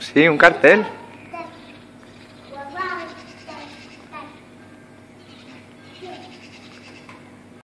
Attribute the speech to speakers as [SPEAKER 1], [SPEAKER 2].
[SPEAKER 1] Sí, un cartel.